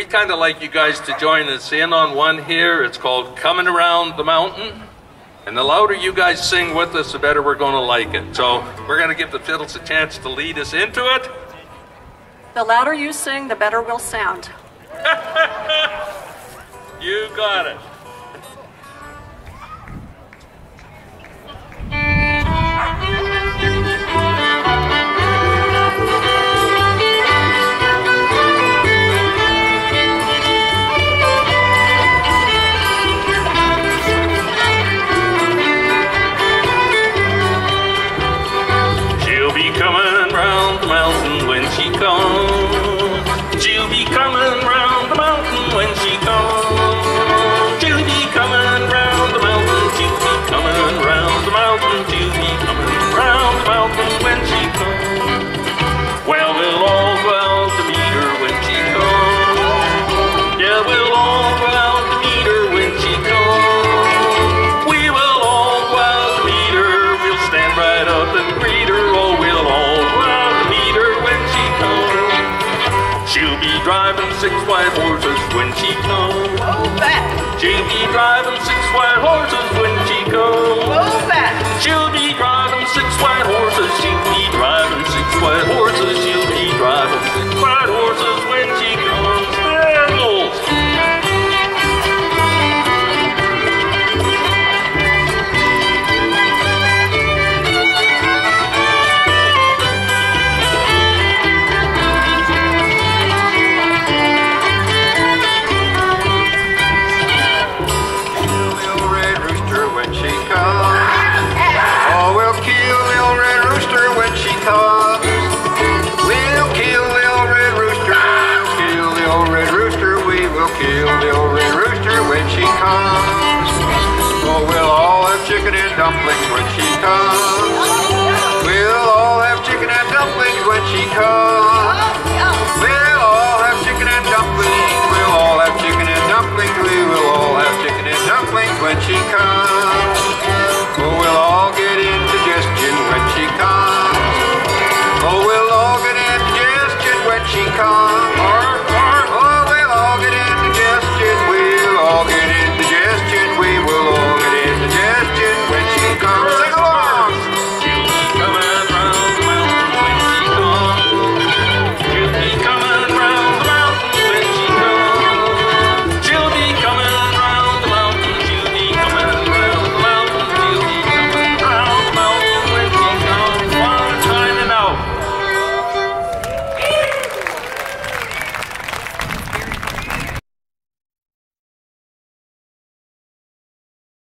we'd kind of like you guys to join us in on one here. It's called Coming Around the Mountain. And the louder you guys sing with us, the better we're going to like it. So we're going to give the fiddles a chance to lead us into it. The louder you sing, the better we'll sound. You got it. When six white horses when she comes. Move oh, back. She'll driving six white horses when she comes. We'll kill the old red rooster. We'll kill the old red rooster. We will kill the old red rooster when she comes. We'll all have chicken and dumplings when she comes. We'll all have chicken and dumplings when she comes.